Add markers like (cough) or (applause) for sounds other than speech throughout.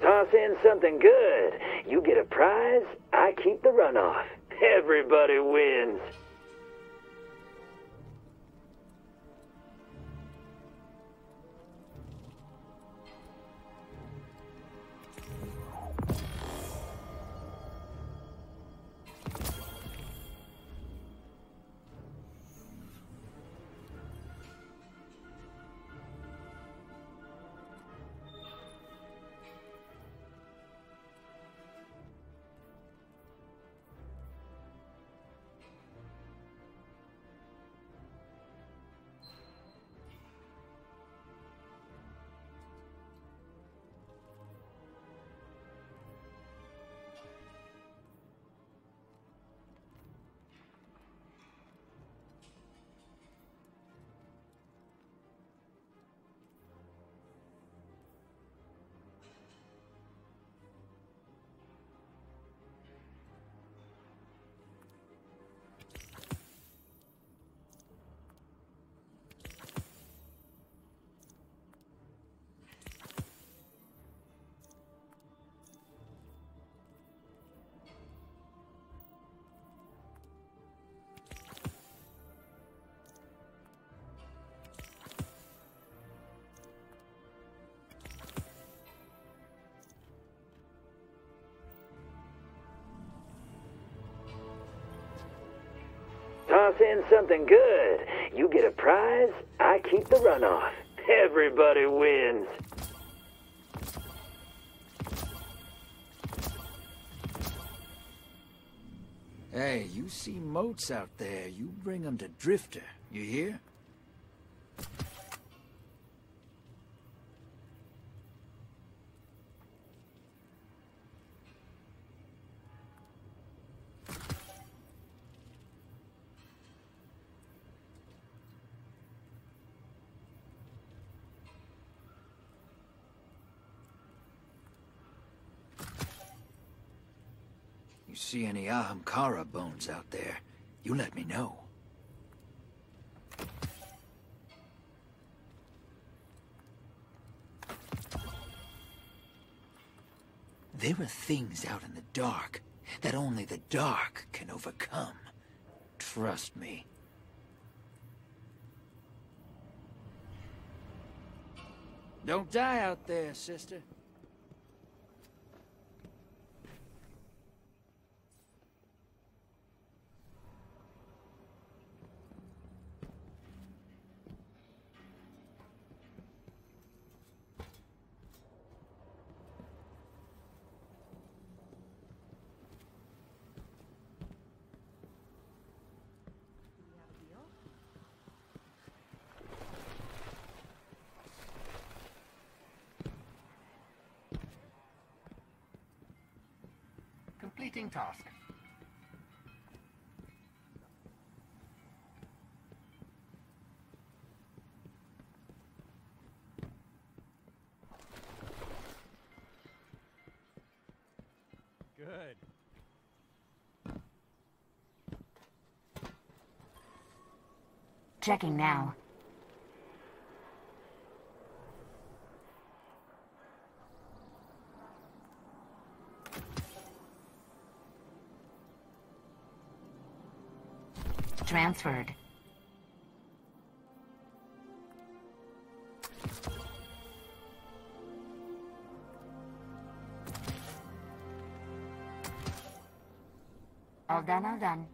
Toss in something good. You get a prize, I keep the runoff. (laughs) Everybody wins. In something good. You get a prize, I keep the runoff. Everybody wins. Hey, you see motes out there, you bring bring 'em to Drifter. You hear? See any Ahamkara bones out there, you let me know. There are things out in the dark that only the dark can overcome. Trust me. Don't die out there, sister. Completing task. Good. Checking now. Transferred. All done, all done.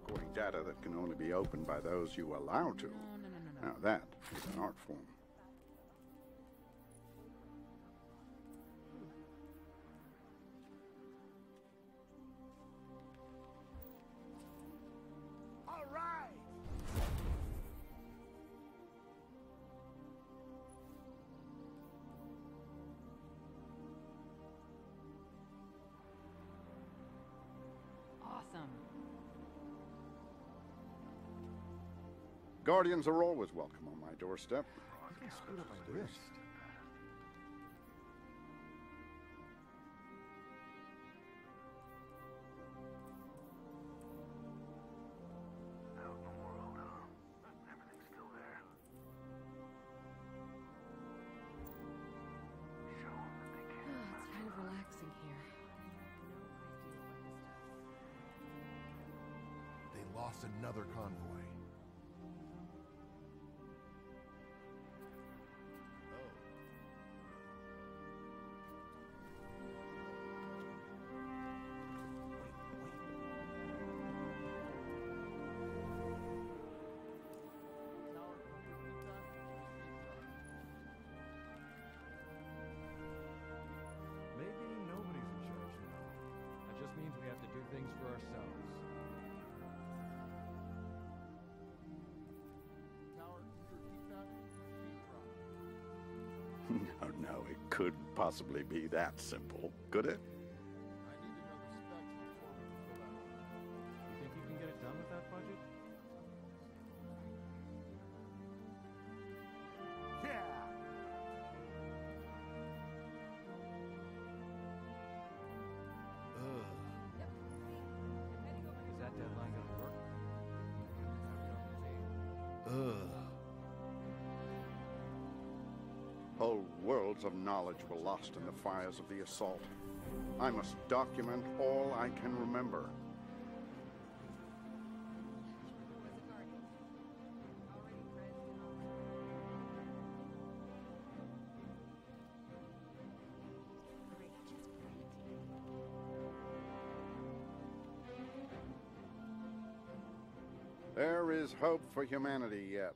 Recording data that can only be opened by those you allow to. Now that is an art form. Guardians are always welcome on my doorstep. It couldn't possibly be that simple, could it? Of knowledge were lost in the fires of the assault. I must document all I can remember. There is hope for humanity yet,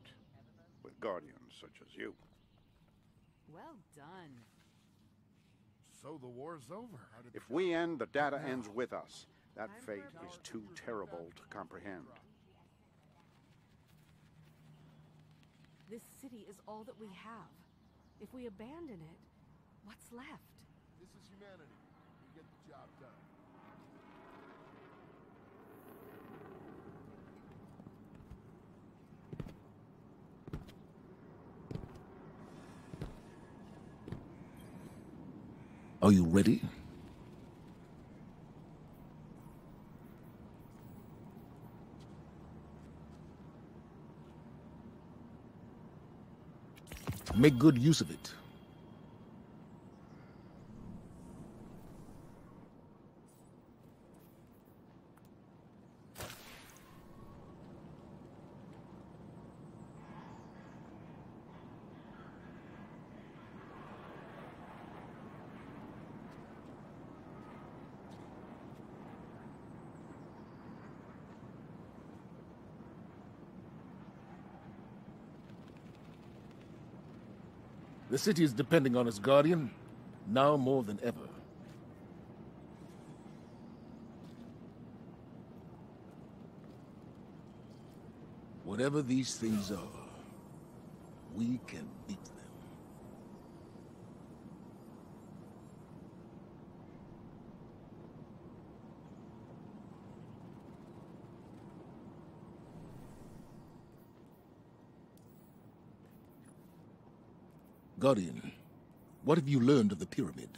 with guardians such as you. Well done. So the war's over. If we end, the data ends with us. That fate is too terrible to comprehend. This city is all that we have. If we abandon it, what's left? This is humanity. We get the job done. Are you ready? Make good use of it. The city is depending on its guardian, now more than ever. Whatever these things are, we can beat them. Guardian, what have you learned of the pyramid?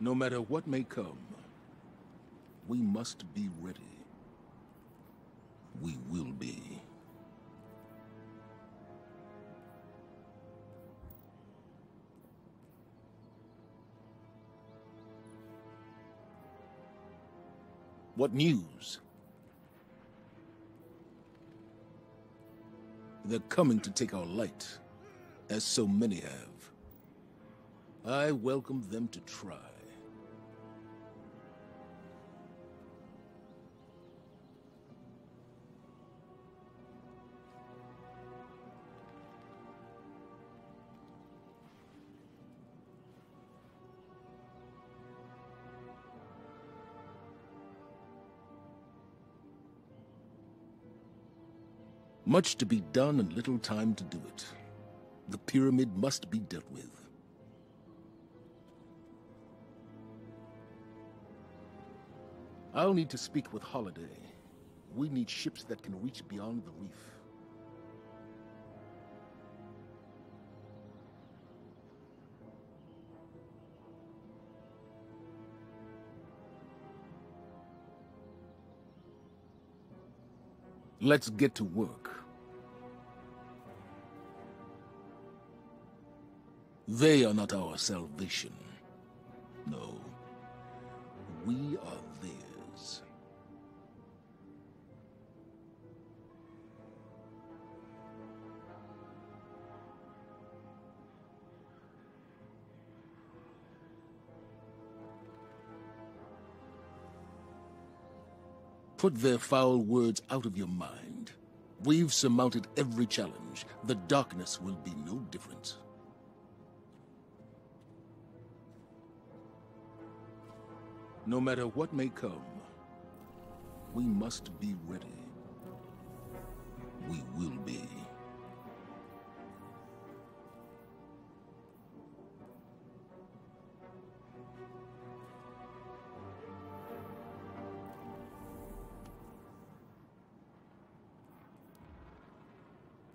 No matter what may come, we must be ready. We will be. What news? They're coming to take our light, as so many have. I welcome them to try. Much to be done and little time to do it. The pyramid must be dealt with. I'll need to speak with Holliday. We need ships that can reach beyond the reef. Let's get to work. They are not our salvation. No. We are theirs. Put their foul words out of your mind. We've surmounted every challenge. The darkness will be no different. No matter what may come, we must be ready. We will be.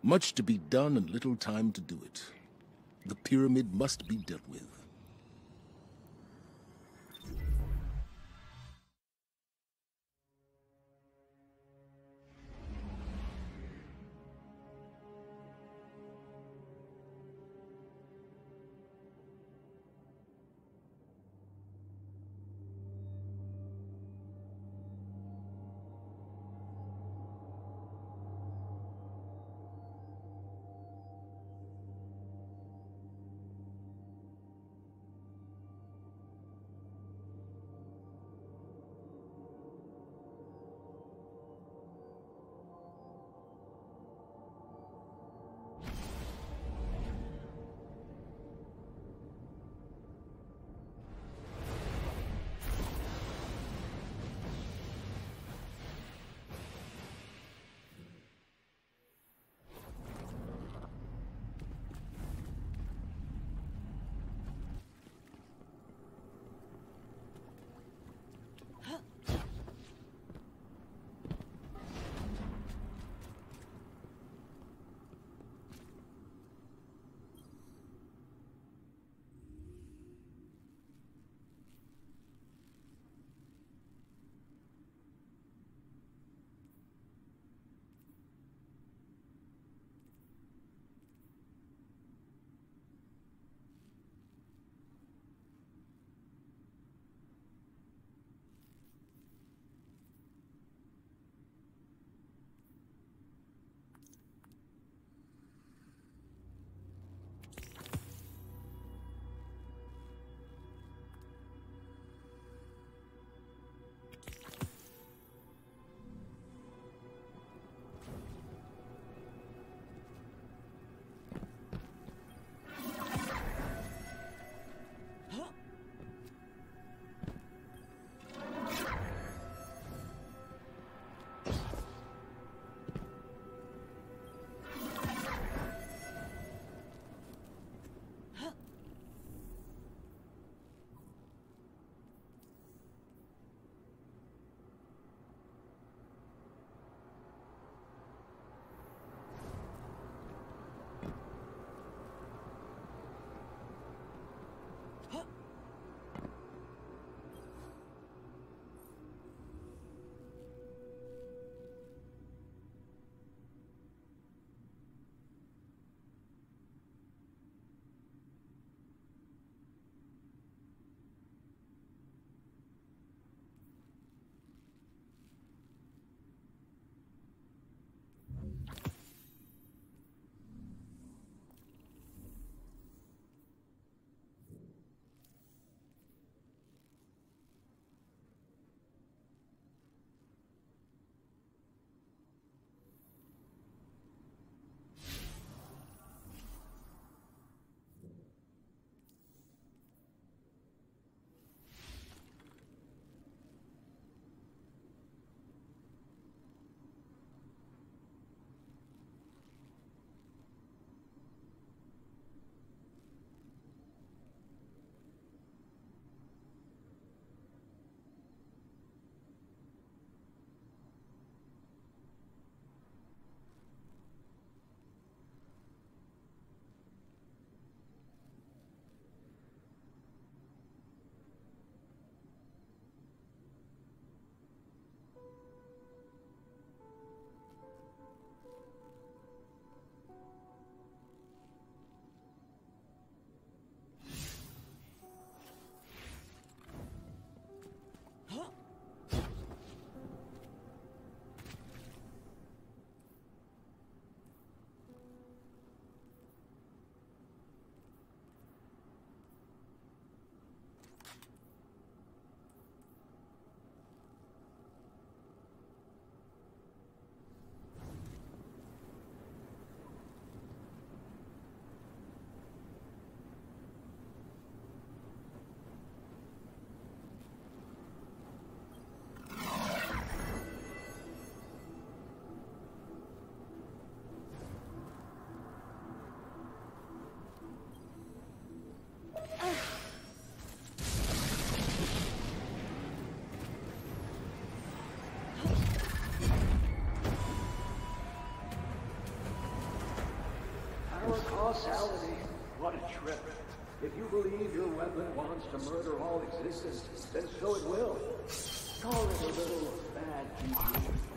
Much to be done and little time to do it. The pyramid must be dealt with. Causality. What a trip. If you believe your weapon wants to murder all existence, then so it will. Call it a little bad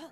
Huh?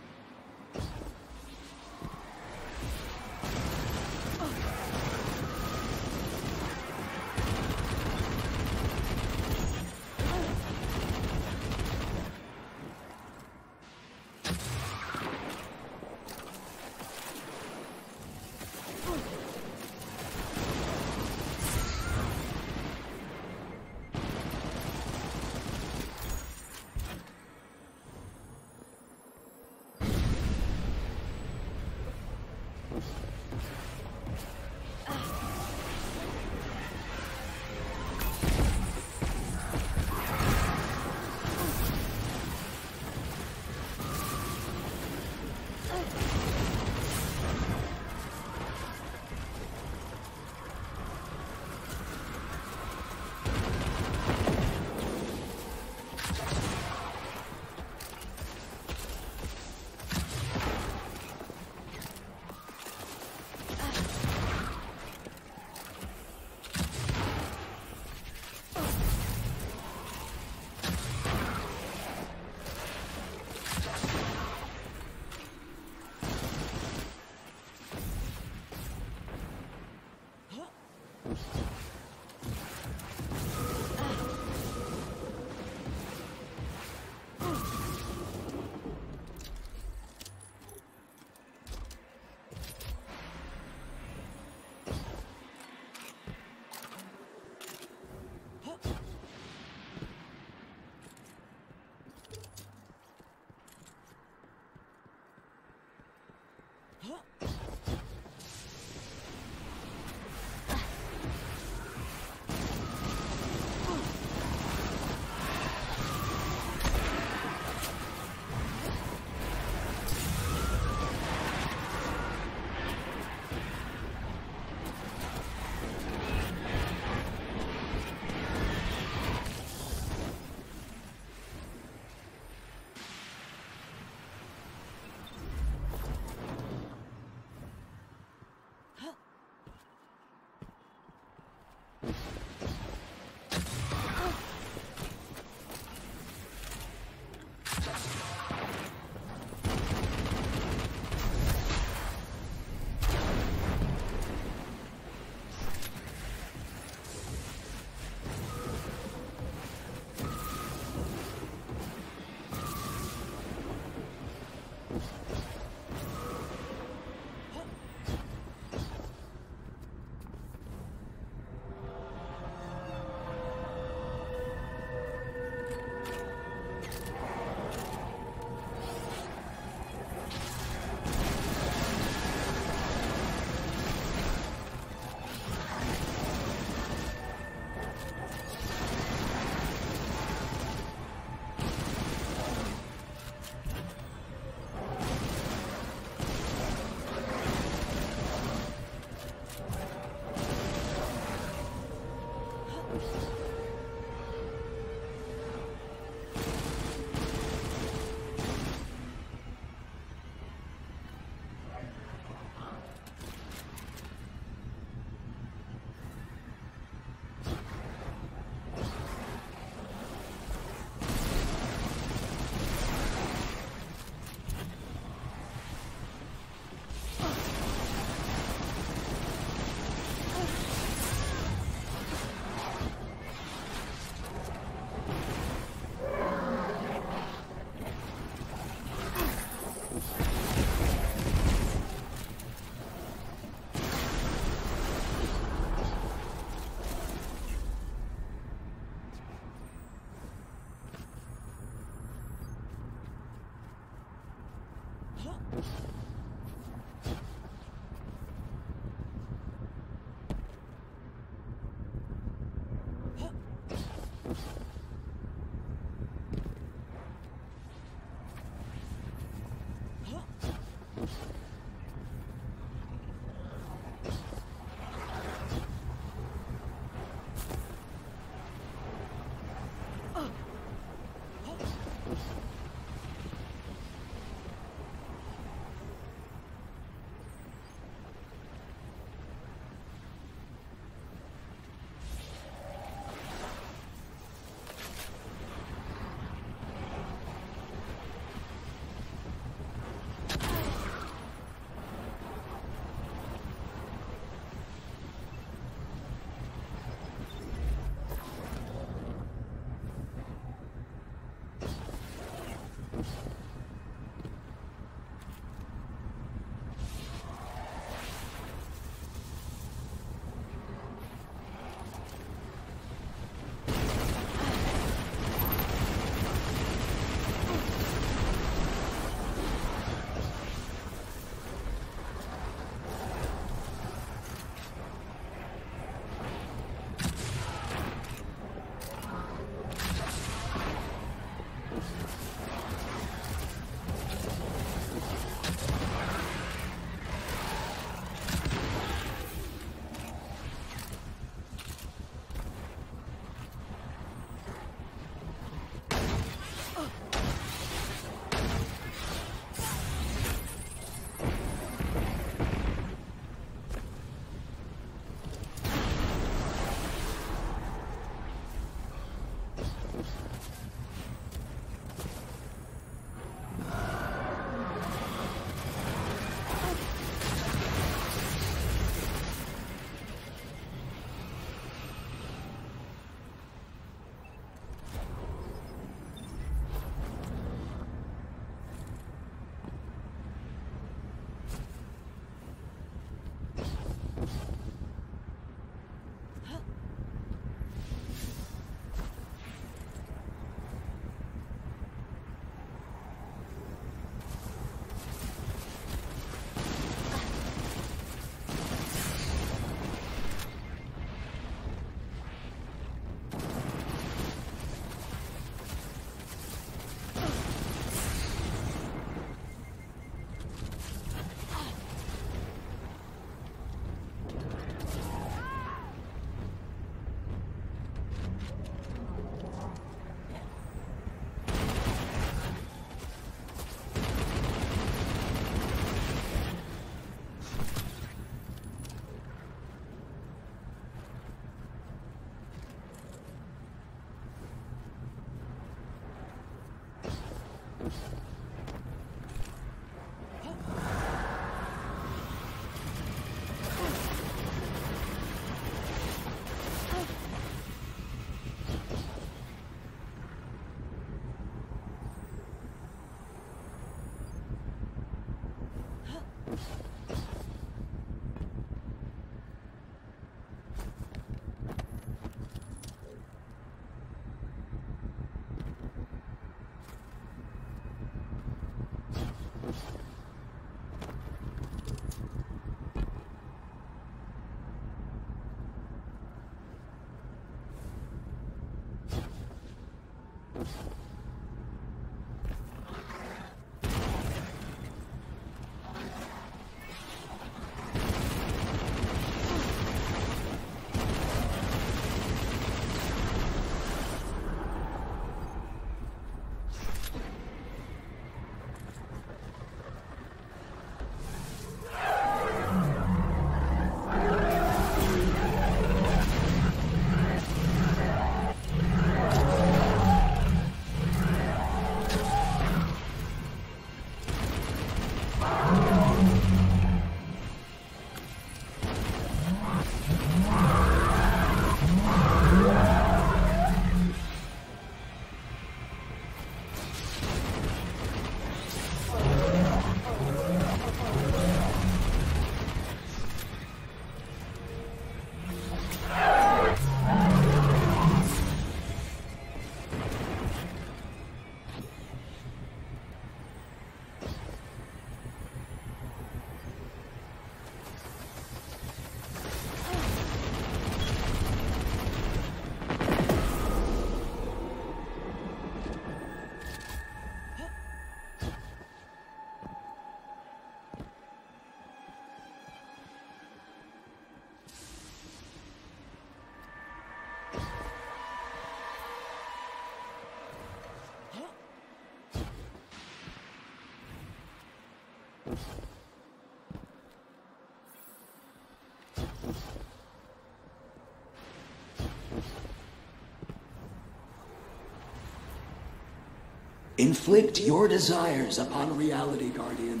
Inflict your desires upon reality, Guardian.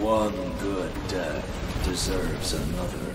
One good death deserves another.